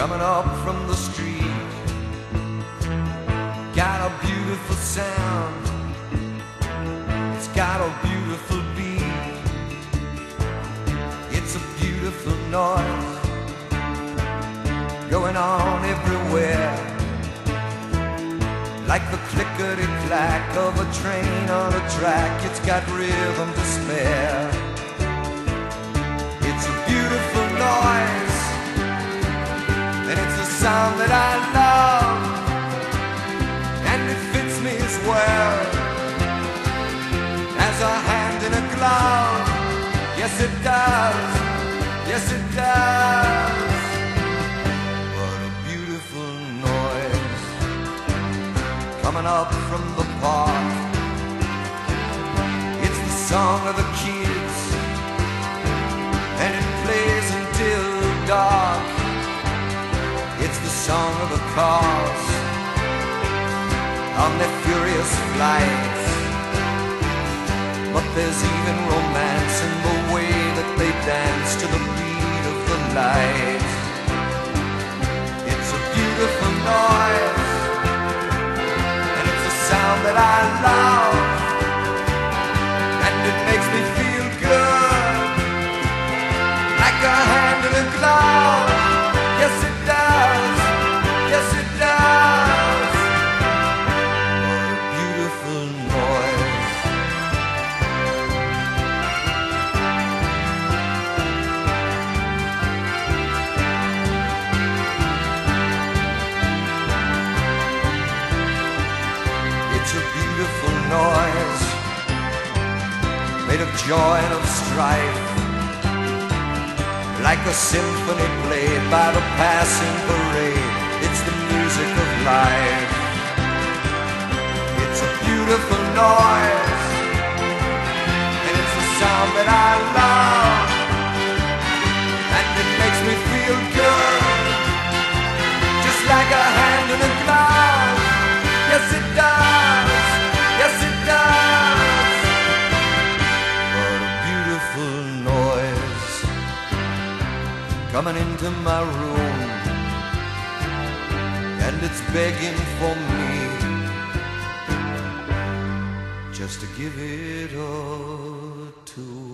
coming up from the street. Got a beautiful sound, it's got a beautiful beat. It's a beautiful noise going on everywhere. Like the clickety clack of a train on a track, it's got rhythm to spare. A hand in a glove. Yes, it does. Yes, it does. What a beautiful noise coming up from the park. It's the song of the kids, and it plays until dark. It's the song of the cars on their furious flights. But there's even romance in the way that they dance to the beat of the light. It's a beautiful noise, and it's a sound that I love, It's a beautiful noise made of joy and of strife, like a symphony played by the passing parade. It's the music of life. It's a beautiful noise, and it's a sound that I love, and it makes me feel good, just like a hand in a glove. Coming into my room, and it's begging for me just to give it a tune.